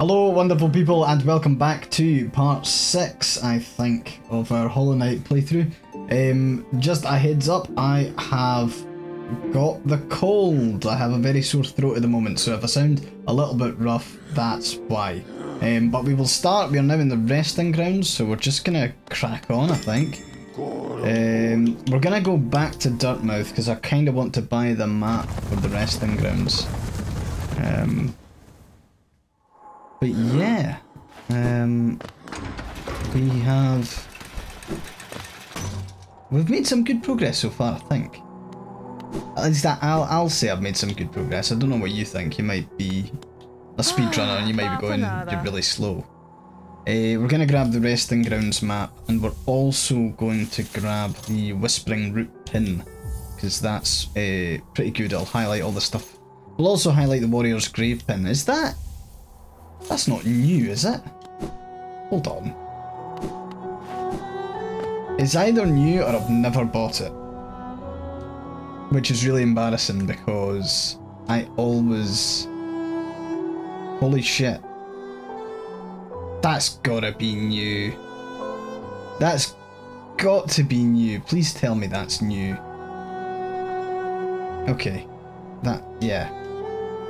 Hello, wonderful people, and welcome back to part 6, I think, of our Hollow Knight playthrough. Um, just a heads up, I have got the cold. I have a very sore throat at the moment, so if I sound a little bit rough, that's why. Um, but we will start, we are now in the resting grounds, so we're just gonna crack on, I think. Um, we're gonna go back to Dirtmouth, because I kind of want to buy the map for the resting grounds. But yeah, um, we have we've made some good progress so far. I think. At least I, I'll I'll say I've made some good progress. I don't know what you think. You might be a speedrunner and you might be going you're really slow. Uh, we're going to grab the resting grounds map and we're also going to grab the whispering root pin because that's uh, pretty good. It'll highlight all the stuff. We'll also highlight the warrior's grave pin. Is that that's not new, is it? Hold on. It's either new or I've never bought it. Which is really embarrassing because I always... Holy shit. That's gotta be new. That's got to be new. Please tell me that's new. Okay. That, yeah.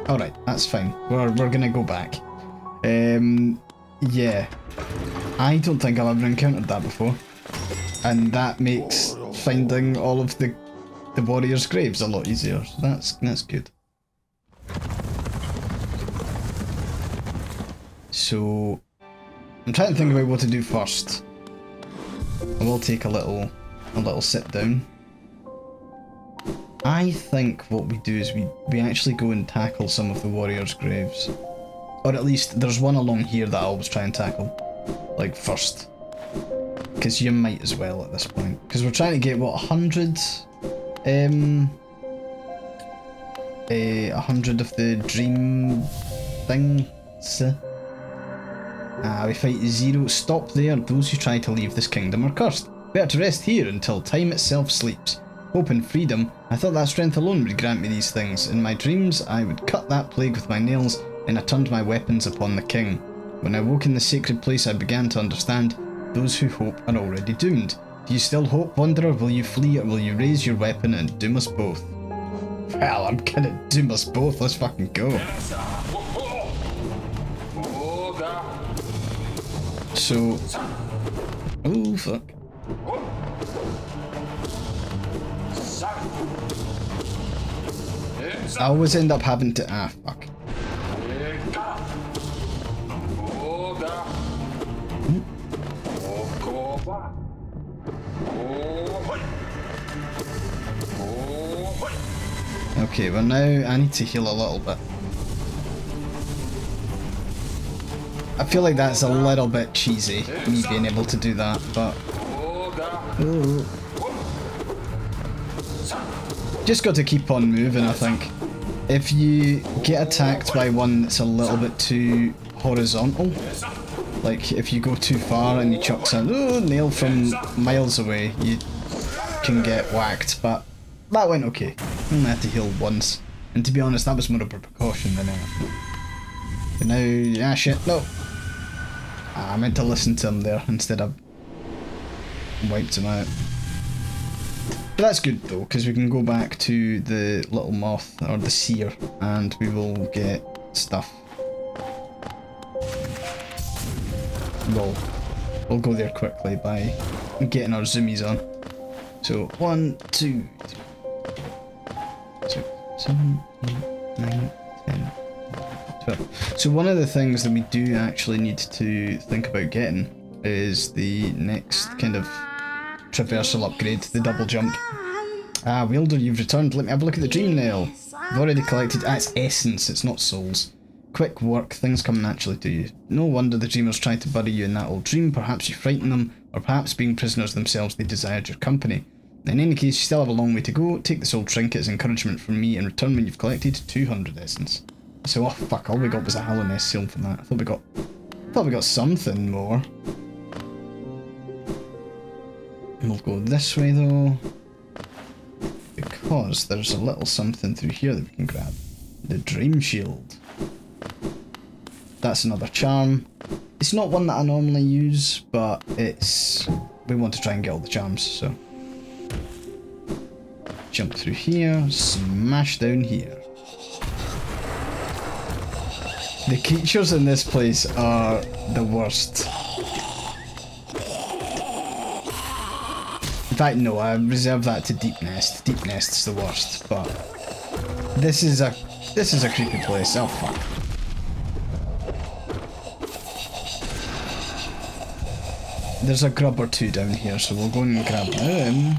Alright, that's fine. We're, we're gonna go back. Um, yeah. I don't think I've ever encountered that before. And that makes finding all of the the warriors' graves a lot easier. So that's that's good. So I'm trying to think about what to do first. I will take a little a little sit down. I think what we do is we, we actually go and tackle some of the warriors' graves. Or at least there's one along here that I always try and tackle. Like first. Because you might as well at this point. Because we're trying to get, what, 100? Um, a uh, hundred of the dream things. Ah, we fight Xero. Stop there. Those who try to leave this kingdom are cursed. Better to rest here until time itself sleeps. Hope and freedom. I thought that strength alone would grant me these things. In my dreams, I would cut that plague with my nails and I turned my weapons upon the king. When I woke in the sacred place, I began to understand those who hope are already doomed. Do you still hope, Wanderer? Will you flee or will you raise your weapon and doom us both? Well, I'm gonna doom us both. Let's fucking go. So... Oh, fuck. I always end up having to... Ah, fuck. Okay, well now I need to heal a little bit. I feel like that's a little bit cheesy, me being able to do that, but... Ooh. Just got to keep on moving, I think. If you get attacked by one that's a little bit too horizontal, like if you go too far and you chuck some oh, nail from miles away, you can get whacked, but that went okay. I only had to heal once. And to be honest, that was more of a precaution than anything. But now, ah shit, no. Ah, I meant to listen to him there instead of wiped him out. But that's good though, because we can go back to the little moth, or the seer, and we will get stuff. We'll, we'll go there quickly by getting our zoomies on. So, one, two, three, seven, eight, nine, ten, twelve. So one of the things that we do actually need to think about getting is the next kind of traversal upgrade, the double jump. Ah, Wielder, you've returned. Let me have a look at the dream nail. I've already collected... Ah, it's essence, it's not souls. Quick work, things come naturally to you. No wonder the dreamers tried to bury you in that old dream. Perhaps you frightened them, or perhaps being prisoners themselves they desired your company. In any case, you still have a long way to go. Take this old trinket as encouragement from me and return when you've collected 200 essence. So, oh fuck, all we got was a Hallownest seal from that. I thought we got... I thought we got something more. We'll go this way though. Because there's a little something through here that we can grab. The Dream Shield. That's another charm. It's not one that I normally use, but it's... We want to try and get all the charms, so... Jump through here, smash down here. The creatures in this place are the worst. In fact, no, I reserve that to Deep Nest. Deep Nest's the worst, but this is a this is a creepy place. Oh fuck. There's a grub or two down here, so we'll go and grab them.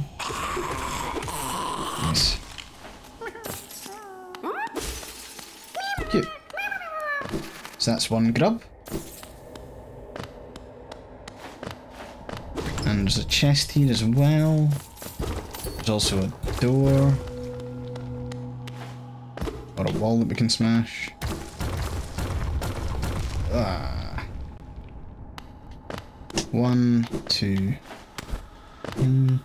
So that's one grub. And there's a chest here as well. There's also a door. Or a wall that we can smash. Ah. One, two, three.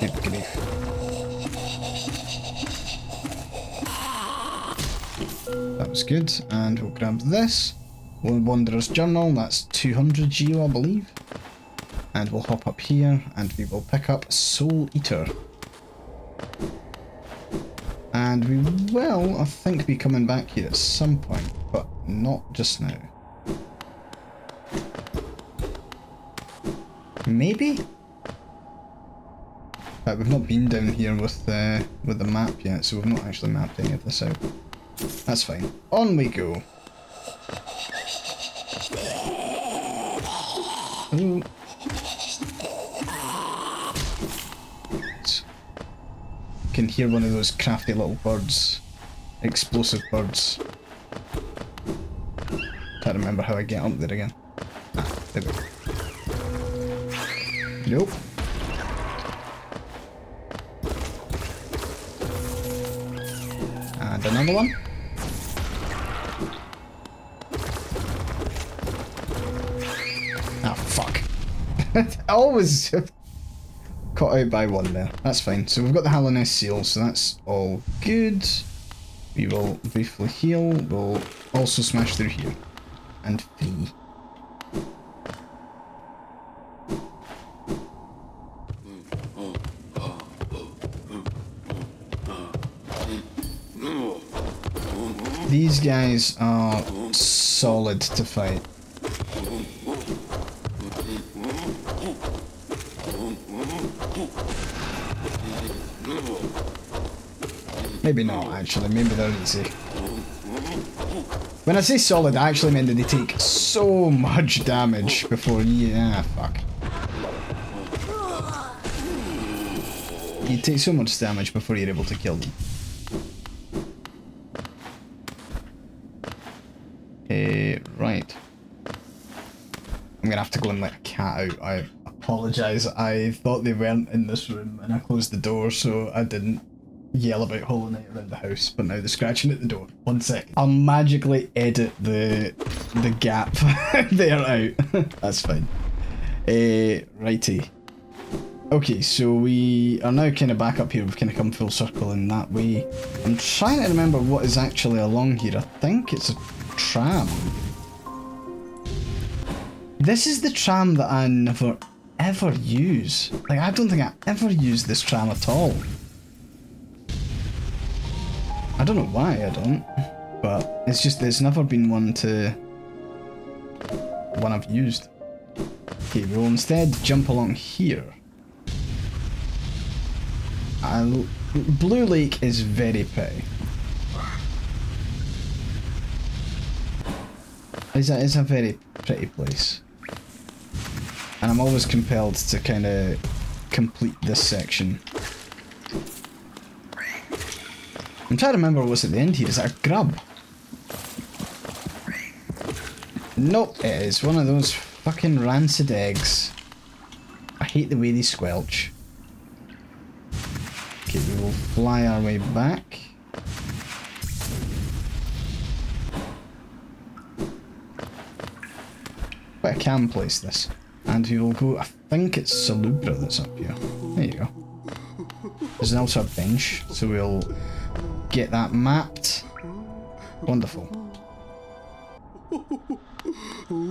Good Was good, and we'll grab this. One Wanderer's Journal, that's 200 geo, I believe. And we'll hop up here, and we will pick up Soul Eater. And we will, I think, be coming back here at some point, but not just now. Maybe? But we've not been down here with the, with the map yet, so we've not actually mapped any of this out. That's fine. On we go. Can hear one of those crafty little birds. Explosive birds. Can't remember how I get up there again. Ah, there we go. Nope. Another one. Ah, fuck. I always caught out by one there. That's fine. So we've got the Hallownest seal, so that's all good. We will briefly heal. We'll also smash through here. And free. Guys are solid to fight. Maybe not, actually. Maybe they're easy. When I say solid, I actually mean that they take so much damage before... Yeah, fuck. You take so much damage before you're able to kill them. Uh, right. I'm gonna have to go and let a cat out. I apologise. I thought they weren't in this room and I closed the door so I didn't yell about Hollow Knight around the house, but now they're scratching at the door. One sec. I'll magically edit the the gap there out. That's fine. Uh, righty. Okay, so we are now kind of back up here. We've kind of come full circle in that way. I'm trying to remember what is actually along here. I think it's a tram. This is the tram that I never ever use. Like, I don't think I ever use this tram at all. I don't know why I don't, but it's just there's never been one to one I've used. Okay, we'll instead jump along here. I'll, Blue Lake is very pretty. It's a, it's a very pretty place. And I'm always compelled to kind of complete this section. I'm trying to remember what's at the end here. Is that a grub? Nope, it is one of those fucking rancid eggs. I hate the way they squelch. Okay, we will fly our way back. I can place this. And we will go, I think it's Salubra that's up here. There you go. There's also a bench, so we'll get that mapped. Wonderful.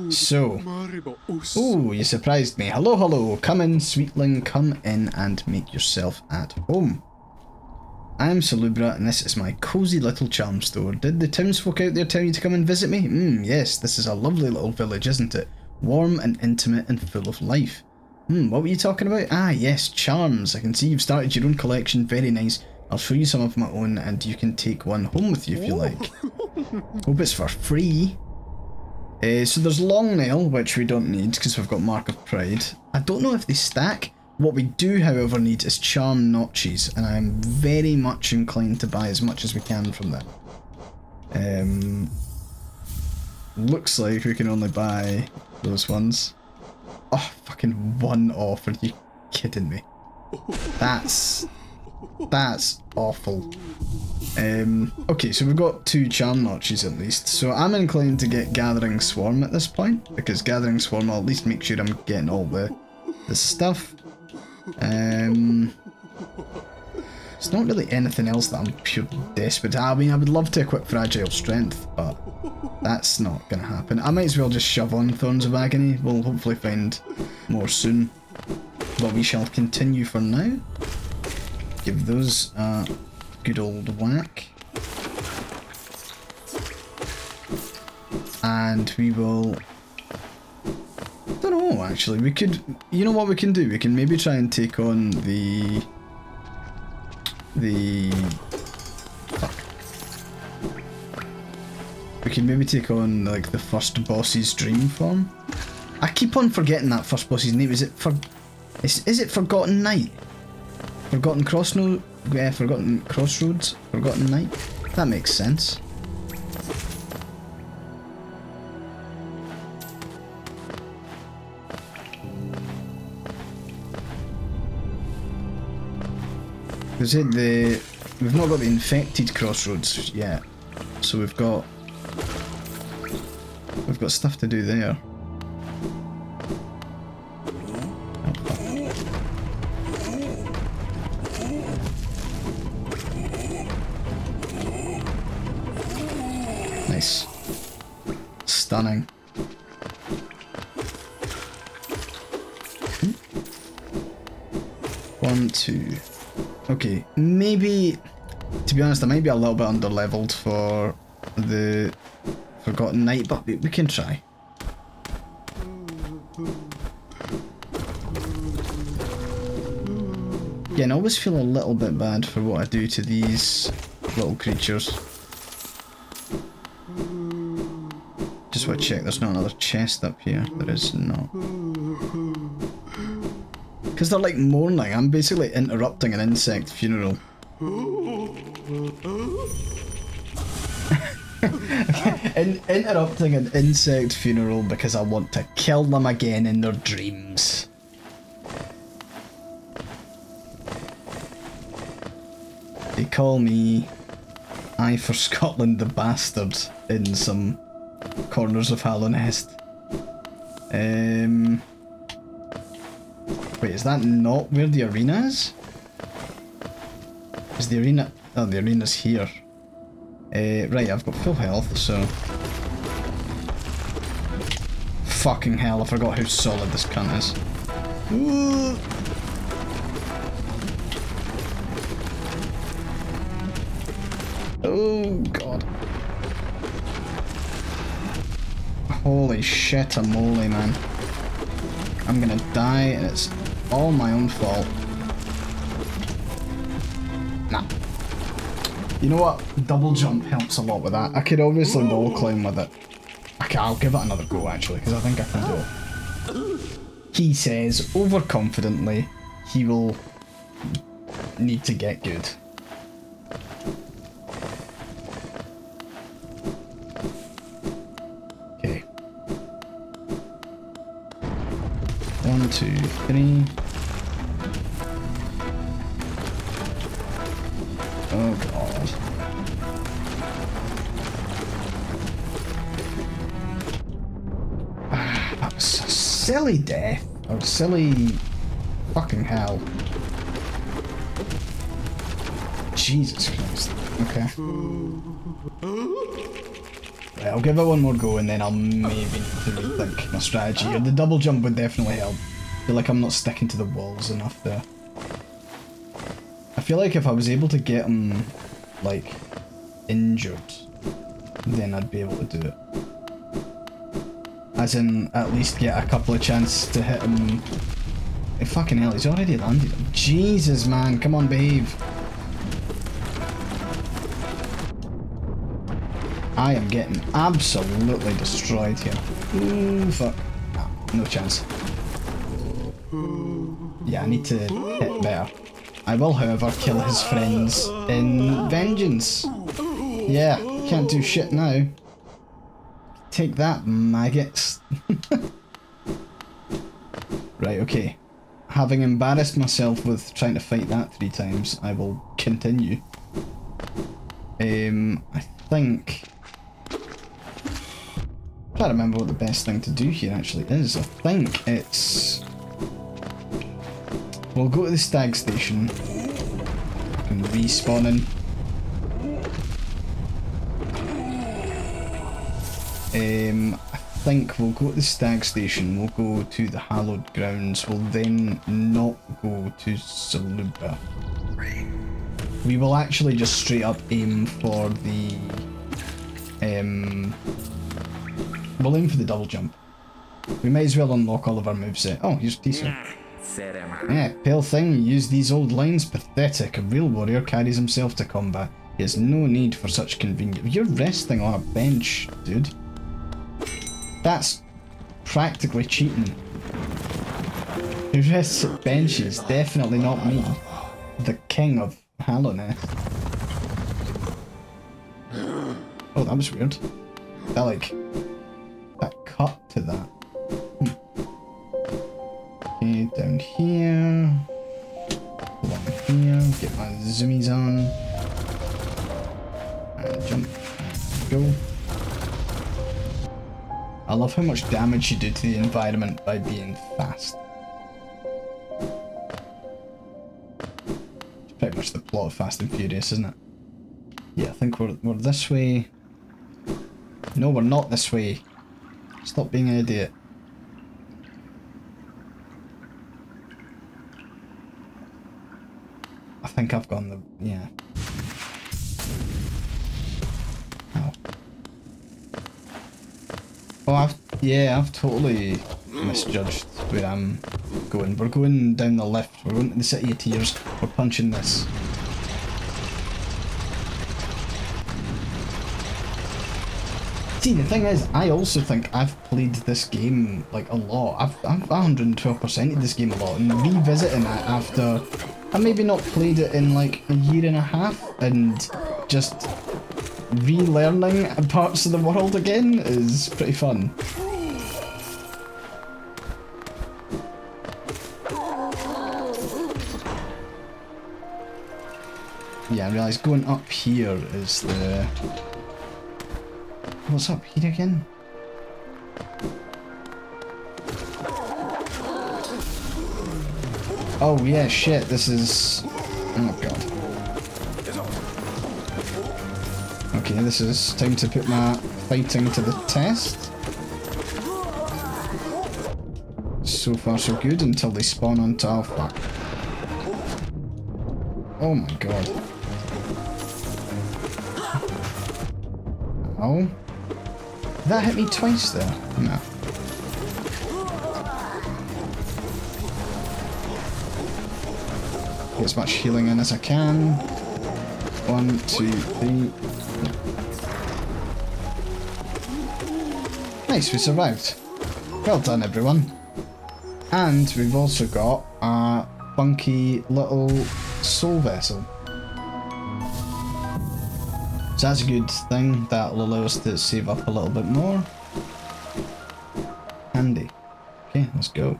So, oh, you surprised me. Hello, hello. Come in, sweetling. Come in and make yourself at home. I'm Salubra, and this is my cosy little charm store. Did the townsfolk out there tell you to come and visit me? Hmm, yes, this is a lovely little village, isn't it? Warm and intimate and full of life. Hmm, what were you talking about? Ah, yes, charms. I can see you've started your own collection. Very nice. I'll show you some of my own, and you can take one home with you if you like. Hope it's for free. Uh, so there's Long Nail, which we don't need because we've got Mark of Pride. I don't know if they stack. What we do, however, need is Charm Notches, and I'm very much inclined to buy as much as we can from them. Um, looks like we can only buy those ones. Oh, fucking one off. Are you kidding me? That's... That's awful. Um, okay, so we've got two charm notches at least. So I'm inclined to get Gathering Swarm at this point, because Gathering Swarm will at least make sure I'm getting all the, the stuff. Um, it's not really anything else that I'm desperate. I mean, I would love to equip Fragile Strength, but that's not going to happen. I might as well just shove on Thorns of Agony. We'll hopefully find more soon. But we shall continue for now. Give those a good old whack. And we will I don't know actually. We could, you know what we can do? We can maybe try and take on the, the, fuck. We can maybe take on like the first boss's dream form. I keep on forgetting that first boss's name. Is it for, is, is it Forgotten Knight? Forgotten Crossroads? Yeah, Forgotten Crossroads? Forgotten Knight? That makes sense. The... We've not got the infected crossroads yet. So we've got... We've got stuff to do there. Nice. Stunning. Hmm. One, two... Okay, maybe, to be honest, I might be a little bit under leveled for the Forgotten Knight, but we, we can try. Yeah, and I always feel a little bit bad for what I do to these little creatures. Just want to check there's not another chest up here. There is not. Because they're like mourning. I'm basically interrupting an insect funeral. in interrupting an insect funeral because I want to kill them again in their dreams. They call me Aye for Scotland the Bastard in some corners of Hallownest. Um... Wait, is that not where the arena is? Is the arena... Oh, the arena's here. Uh, right, I've got full health, so... Fucking hell, I forgot how solid this cunt is. Ooh. Oh, God. Holy shit, a moly, man. I'm gonna die, and it's all my own fault. Nah. You know what? Double jump helps a lot with that. I could obviously wall climb with it. I'll give it another go actually, because I think I can do it. He says, overconfidently, he will need to get good. Okay. One, two, three. Silly death. Or silly fucking hell. Jesus Christ. Okay. Right, I'll give it one more go and then I'll maybe rethink my strategy. The double jump would definitely help. I feel like I'm not sticking to the walls enough there. I feel like if I was able to get him, like, injured, then I'd be able to do it. As in, at least get a couple of chances to hit him. Eh, fucking hell, he's already landed. Jesus, man, come on, behave. I am getting absolutely destroyed here. Ooh, fuck. Nah, no chance. Yeah, I need to hit better. I will, however, kill his friends in vengeance. Yeah, can't do shit now. Take that, maggots. right, okay. Having embarrassed myself with trying to fight that three times, I will continue. Um, I think... Trying to remember what the best thing to do here actually is. I think it's... We'll go to the stag station and respawn in. Um, I think we'll go to the stag station, we'll go to the hallowed grounds, we'll then not go to Salubra. We will actually just straight up aim for the... Um, we'll aim for the double jump. We might as well unlock all of our moveset. Oh, here's Tiso. Yeah, pale thing, use these old lines. Pathetic. A real warrior carries himself to combat. He has no need for such convenience. You're resting on a bench, dude. That's practically cheating. Who at benches? Definitely not me. The king of Hallownest. Oh, that was weird. That like... That cut to that. Hmm. Okay, down here. One here. Get my zoomies on. I love how much damage you do to the environment by being fast. It's pretty much the plot of Fast and Furious, isn't it? Yeah, I think we're, we're this way. No, we're not this way. Stop being an idiot. I think I've gone the... yeah. Yeah, I've totally misjudged where I'm going. We're going down the left. We're going to the City of Tears. We're punching this. See, the thing is, I also think I've played this game, like, a lot. I've, I've 112%ed this game a lot, and revisiting it after... I maybe not played it in, like, a year and a half, and just relearning parts of the world again is pretty fun. Realise going up here is the... What's up here again? Oh yeah, shit, this is... Oh god. Okay, this is time to put my fighting to the test. So far so good until they spawn onto Alpha. Oh my god. Oh. That hit me twice there. No. Get as much healing in as I can. One, two, three. Nice, we survived. Well done, everyone. And we've also got a funky little soul vessel. That's a good thing. That'll allow us to save up a little bit more. Handy. Okay, let's go.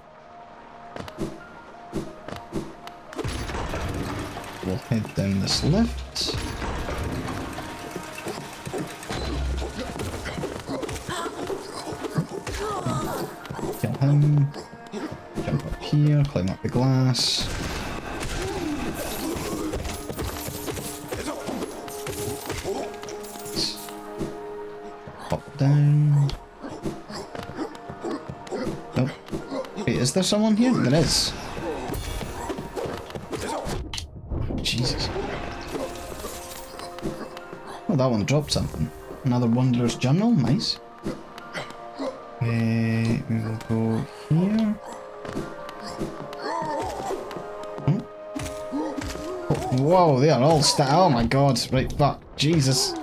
We'll head down this lift. Kill him. Jump up here, climb up the glass. Down. Nope. Wait, is there someone here? There is. Jesus. Oh, that one dropped something. Another Wanderer's Journal, nice. We will go here. Hmm? Oh, whoa, they are all sta- oh my god, right, fuck, Jesus.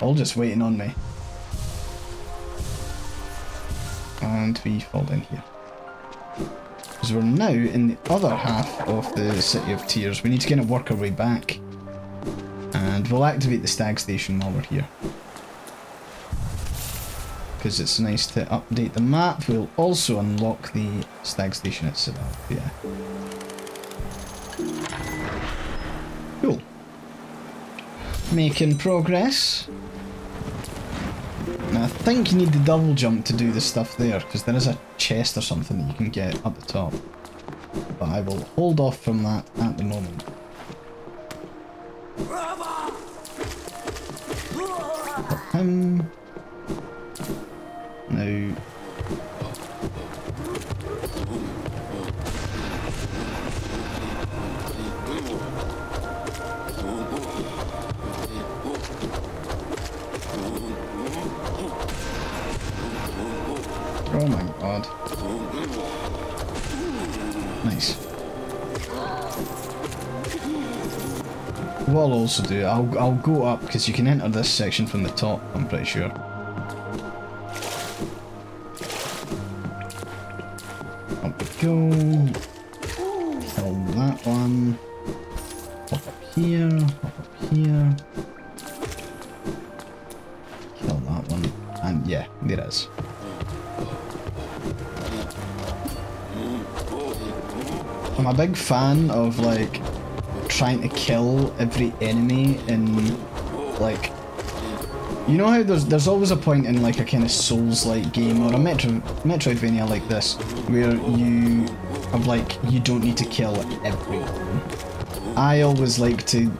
All just waiting on me. And we fall down here. Because we're now in the other half of the City of Tears. We need to kind of work our way back. And we'll activate the stag station while we're here. Because it's nice to update the map. We'll also unlock the stag station itself, yeah. Cool. Making progress. Now I think you need the double jump to do the stuff there, because there is a chest or something that you can get up the top. But I will hold off from that at the moment. What I'll also do, I'll, I'll go up because you can enter this section from the top, I'm pretty sure. Up we go. Kill that one. Up here, hop up here. Kill that one. And yeah, there it is. I'm a big fan of like trying to kill every enemy in like you know how there's there's always a point in like a kind of Souls-like game or a Metro Metroidvania like this where you have like you don't need to kill everyone. I always like to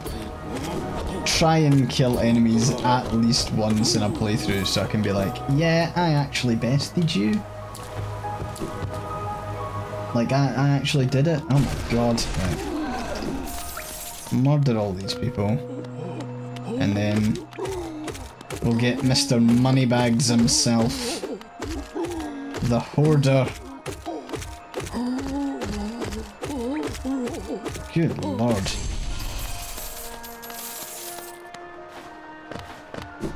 try and kill enemies at least once in a playthrough so I can be like, yeah, I actually bested you. Like, I, I actually did it. Oh my god. Right. Murder all these people. And then we'll get Mr. Moneybags himself. The Hoarder. Good lord.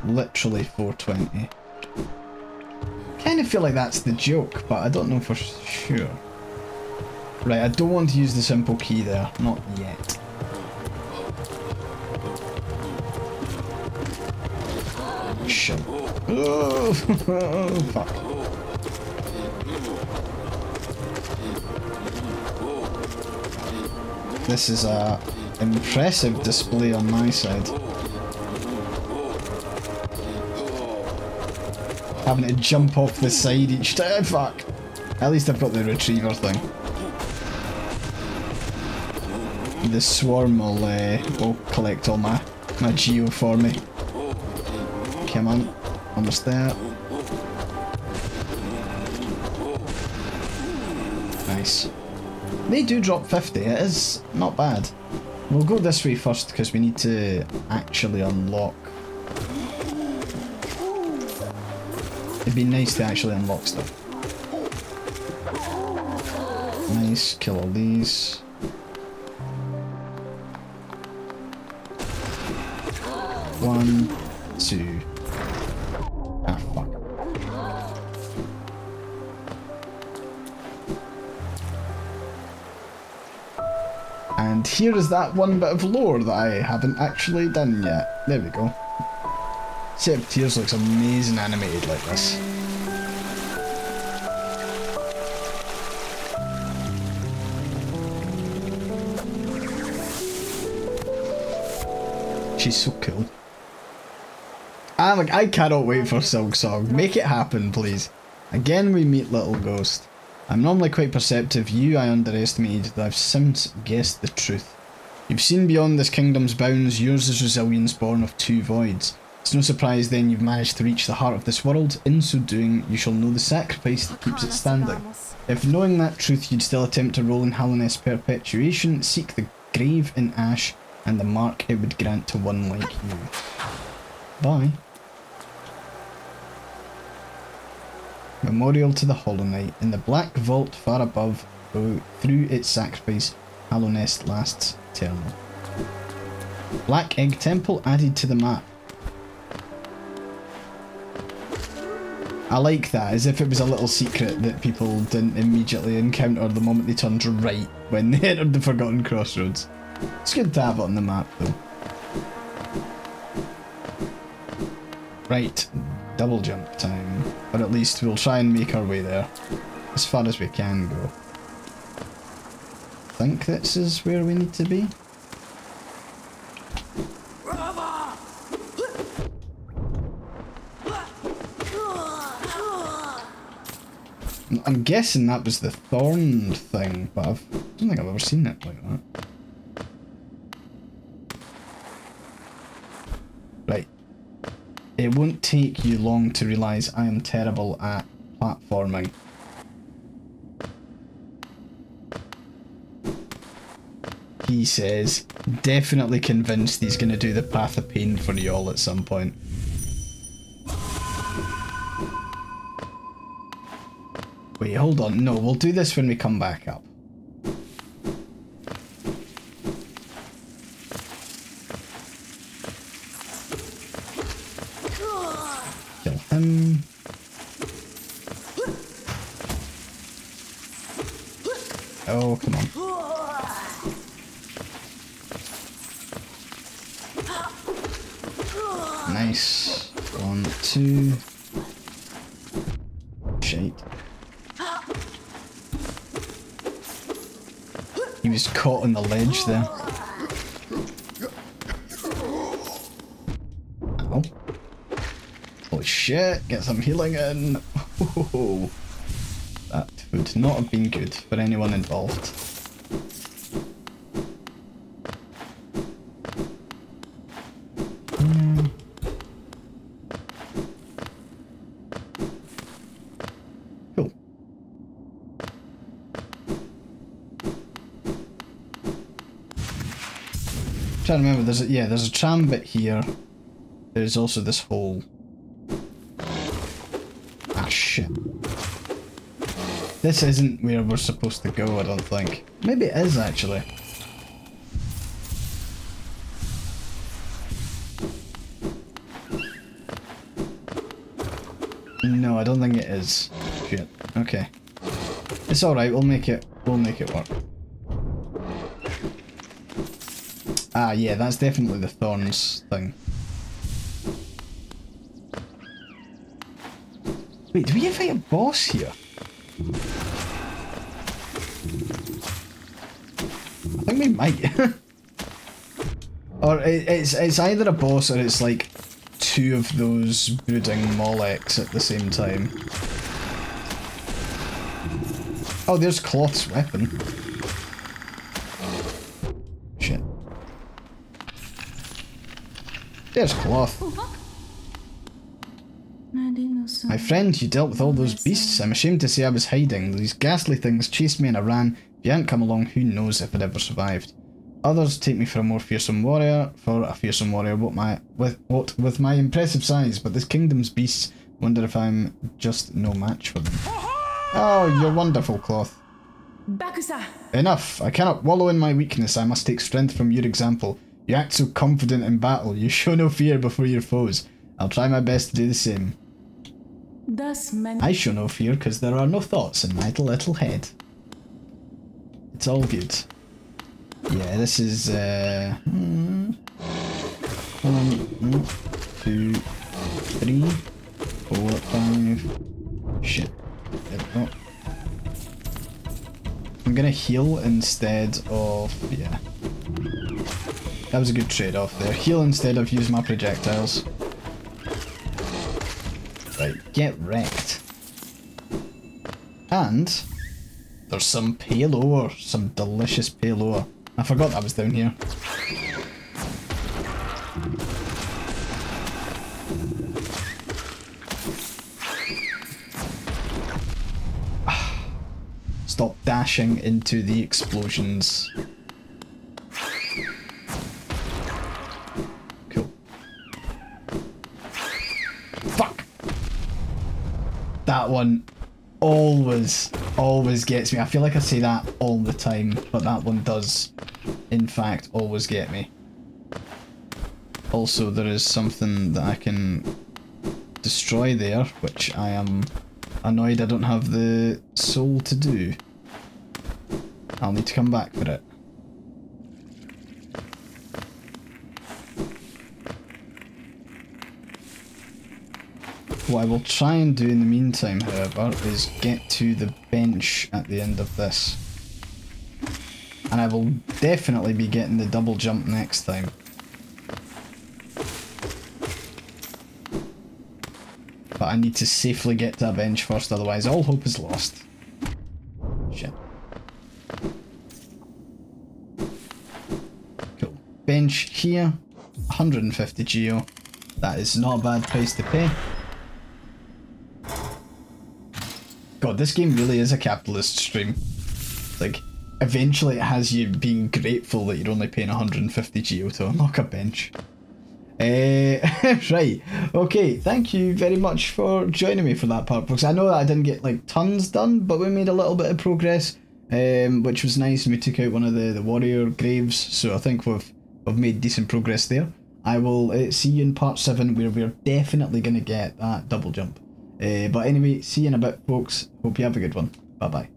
Literally 420. Kind of feel like that's the joke, but I don't know for sure. Right, I don't want to use the simple key there. Not yet. This is a impressive display on my side. Having to jump off the side each time. Fuck. At least I've got the retriever thing. the swarm will, uh, will collect all my, my geo for me. Come on, almost there. Nice. They do drop 50, it is not bad. We'll go this way first because we need to actually unlock. It'd be nice to actually unlock stuff. Nice, kill all these. One, two. And here is that one bit of lore that I haven't actually done yet. There we go. Of Tears looks amazing animated like this. She's so cool. Ah, I'm like, I cannot wait for Silksong. Make it happen, please. Again, we meet Little Ghost. I'm normally quite perceptive. You I underestimated, I've since guessed the truth. You've seen beyond this kingdom's bounds, yours is resilience born of two voids. It's no surprise then you've managed to reach the heart of this world. In so doing, you shall know the sacrifice that keeps it standing. If knowing that truth you'd still attempt to roll in Hallownest perpetuation, seek the grave in ash and the mark it would grant to one like you. Bye. Memorial to the Hollow Knight. In the black vault far above, through its sacrifice, Hallownest lasts eternal. Black Egg Temple added to the map. I like that, as if it was a little secret that people didn't immediately encounter the moment they turned right when they entered the Forgotten Crossroads. It's good to have it on the map though. Right, double jump time. Or at least we'll try and make our way there. As far as we can go. I think this is where we need to be. I'm guessing that was the thorn thing, but I've, I don't think I've ever seen it like that. Right. It won't take you long to realise I am terrible at platforming. He says, definitely convinced he's going to do the Path of Pain for y'all at some point. Wait, hold on. No, we'll do this when we come back up. Kill him. Oh, come on. Nice. One, two. Shite. He was caught on the ledge there. Ow. Holy shit, get some healing in. That would not have been good for anyone involved. Trying to remember, there's a, yeah, there's a tram bit here. There's also this hole. Ah, shit. This isn't where we're supposed to go, I don't think. Maybe it is, actually. No, I don't think it is. Shit. Okay. It's alright, we'll make it, we'll make it work. Ah, yeah, that's definitely the thorns thing. Wait, do we fight a boss here? I think we might. or it, it's it's either a boss or it's like two of those brooding Mawleks at the same time. Oh, there's Cloth's weapon. Shit. There's Cloth. My friend, you dealt with all those beasts. I'm ashamed to say I was hiding. These ghastly things chased me and I ran. If you hadn't come along, who knows if I'd ever survived. Others take me for a more fearsome warrior, for a fearsome warrior, what my with what with my impressive size, but this kingdom's beasts wonder if I'm just no match for them. Oh, you're wonderful, Cloth. Bakusa! Enough! I cannot wallow in my weakness, I must take strength from your example. You act so confident in battle, you show no fear before your foes. I'll try my best to do the same. Thus many I show no fear because there are no thoughts in my little head. It's all good. Yeah, this is uh hmm, one, two, three, four, five. Shit. There we go. I'm gonna heal instead of yeah. That was a good trade-off there. Heal instead of use my projectiles. Right, get wrecked. And there's some pale ore, some delicious pale ore. I forgot that was down here. Ah. Stop dashing into the explosions. One always, always gets me. I feel like I say that all the time, but that one does, in fact, always get me. Also, there is something that I can destroy there, which I am annoyed I don't have the soul to do. I'll need to come back for it. What I will try and do in the meantime, however, is get to the bench at the end of this. And I will definitely be getting the double jump next time. But I need to safely get to a bench first, otherwise all hope is lost. Shit. Cool. Bench here, 150 geo. That is not a bad price to pay. God, this game really is a capitalist stream. Like, eventually it has you being grateful that you're only paying 150 geo to unlock a bench. Uh, right, okay, thank you very much for joining me for that part, folks. I know that I didn't get like tons done, but we made a little bit of progress, um, which was nice, and we took out one of the, the warrior graves, so I think we've, we've made decent progress there. I will uh, see you in part 7, where we're definitely going to get that double jump. Uh, but anyway, see you in a bit, folks. Hope you have a good one. Bye bye.